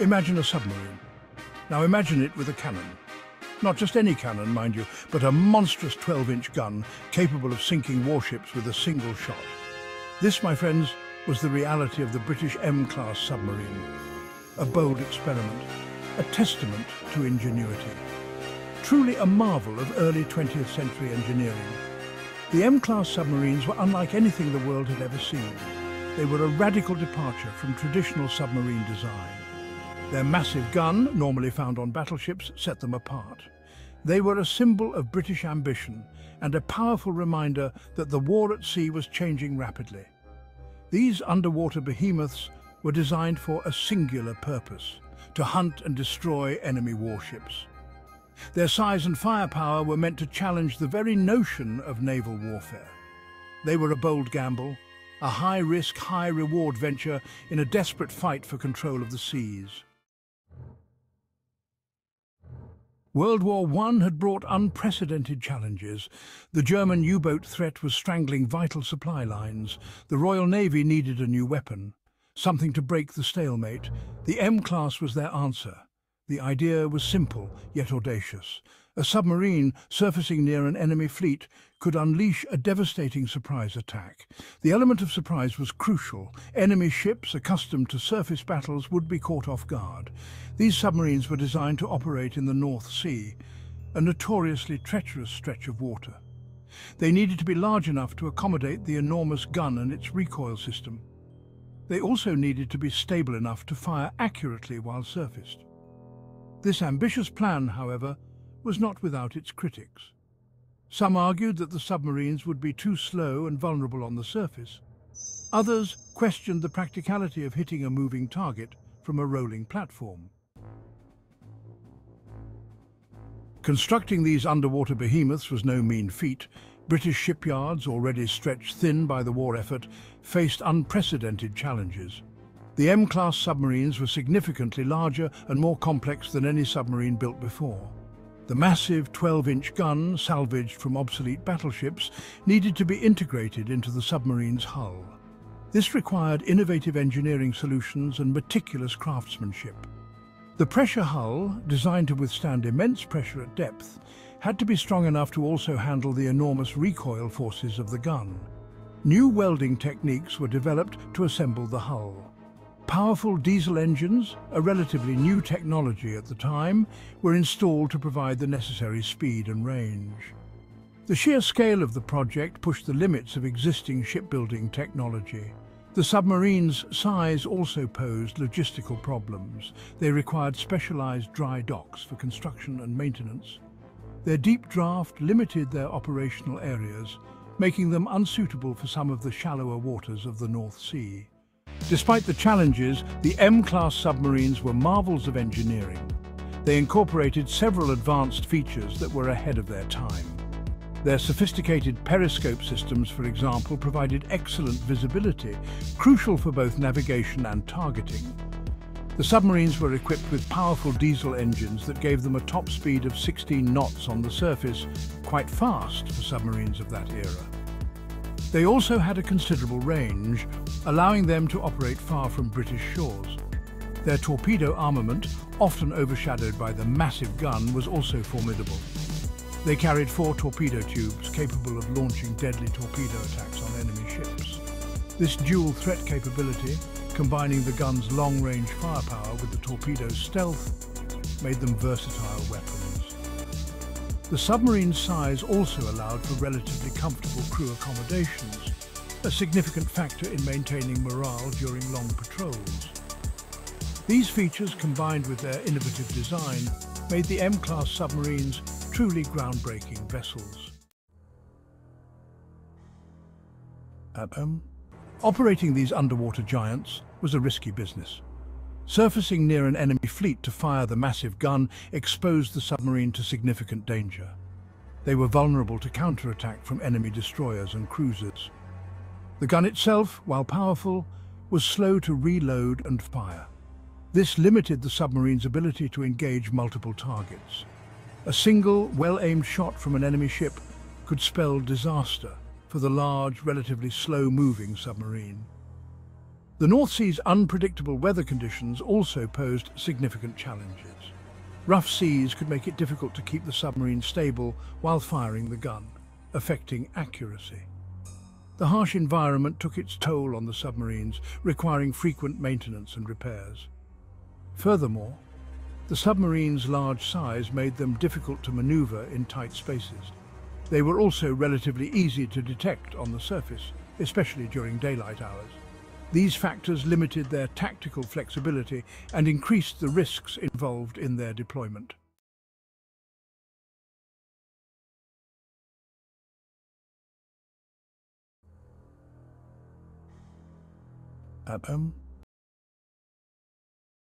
Imagine a submarine. Now imagine it with a cannon. Not just any cannon, mind you, but a monstrous 12-inch gun capable of sinking warships with a single shot. This, my friends, was the reality of the British M-class submarine. A bold experiment, a testament to ingenuity. Truly a marvel of early 20th century engineering. The M-class submarines were unlike anything the world had ever seen. They were a radical departure from traditional submarine design. Their massive gun, normally found on battleships, set them apart. They were a symbol of British ambition and a powerful reminder that the war at sea was changing rapidly. These underwater behemoths were designed for a singular purpose, to hunt and destroy enemy warships. Their size and firepower were meant to challenge the very notion of naval warfare. They were a bold gamble, a high-risk, high-reward venture in a desperate fight for control of the seas. World War I had brought unprecedented challenges. The German U-boat threat was strangling vital supply lines. The Royal Navy needed a new weapon, something to break the stalemate. The M-class was their answer. The idea was simple, yet audacious. A submarine surfacing near an enemy fleet could unleash a devastating surprise attack. The element of surprise was crucial. Enemy ships, accustomed to surface battles, would be caught off guard. These submarines were designed to operate in the North Sea, a notoriously treacherous stretch of water. They needed to be large enough to accommodate the enormous gun and its recoil system. They also needed to be stable enough to fire accurately while surfaced. This ambitious plan, however, was not without its critics. Some argued that the submarines would be too slow and vulnerable on the surface. Others questioned the practicality of hitting a moving target from a rolling platform. Constructing these underwater behemoths was no mean feat. British shipyards, already stretched thin by the war effort, faced unprecedented challenges. The M-class submarines were significantly larger and more complex than any submarine built before. The massive 12-inch gun, salvaged from obsolete battleships, needed to be integrated into the submarine's hull. This required innovative engineering solutions and meticulous craftsmanship. The pressure hull, designed to withstand immense pressure at depth, had to be strong enough to also handle the enormous recoil forces of the gun. New welding techniques were developed to assemble the hull. Powerful diesel engines, a relatively new technology at the time, were installed to provide the necessary speed and range. The sheer scale of the project pushed the limits of existing shipbuilding technology. The submarine's size also posed logistical problems. They required specialized dry docks for construction and maintenance. Their deep draft limited their operational areas, making them unsuitable for some of the shallower waters of the North Sea. Despite the challenges, the M-class submarines were marvels of engineering. They incorporated several advanced features that were ahead of their time. Their sophisticated periscope systems, for example, provided excellent visibility, crucial for both navigation and targeting. The submarines were equipped with powerful diesel engines that gave them a top speed of 16 knots on the surface, quite fast for submarines of that era. They also had a considerable range, allowing them to operate far from British shores. Their torpedo armament, often overshadowed by the massive gun, was also formidable. They carried four torpedo tubes capable of launching deadly torpedo attacks on enemy ships. This dual threat capability, combining the gun's long-range firepower with the torpedo's stealth, made them versatile weapons. The submarine's size also allowed for relatively comfortable crew accommodations, a significant factor in maintaining morale during long patrols. These features, combined with their innovative design, made the M-class submarines truly groundbreaking vessels. Operating these underwater giants was a risky business. Surfacing near an enemy fleet to fire the massive gun exposed the submarine to significant danger. They were vulnerable to counterattack from enemy destroyers and cruisers. The gun itself, while powerful, was slow to reload and fire. This limited the submarine's ability to engage multiple targets. A single, well-aimed shot from an enemy ship could spell disaster for the large, relatively slow-moving submarine. The North Sea's unpredictable weather conditions also posed significant challenges. Rough seas could make it difficult to keep the submarine stable while firing the gun, affecting accuracy. The harsh environment took its toll on the submarines, requiring frequent maintenance and repairs. Furthermore, the submarine's large size made them difficult to maneuver in tight spaces. They were also relatively easy to detect on the surface, especially during daylight hours. These factors limited their tactical flexibility and increased the risks involved in their deployment. At home,